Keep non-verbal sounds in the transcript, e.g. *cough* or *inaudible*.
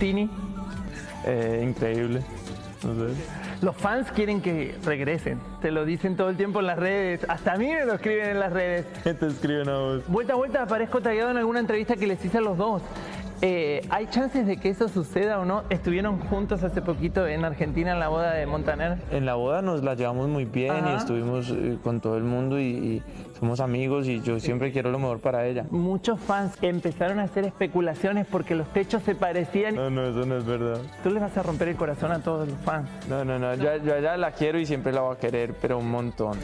Tini. Eh, increíble. No sé. Los fans quieren que regresen. Te lo dicen todo el tiempo en las redes. Hasta a mí me lo escriben en las redes. ¿Qué *laughs* te escriben a vos? Vuelta a vuelta aparezco tagueado en alguna entrevista que les hice a los dos. Eh, ¿Hay chances de que eso suceda o no? Estuvieron juntos hace poquito en Argentina en la boda de Montaner. En la boda nos la llevamos muy bien Ajá. y estuvimos eh, con todo el mundo y, y somos amigos y yo siempre quiero lo mejor para ella. Muchos fans empezaron a hacer especulaciones porque los techos se parecían. No, no, eso no es verdad. Tú les vas a romper el corazón a todos los fans. No, no, no, yo, yo a ella la quiero y siempre la voy a querer, pero un montón.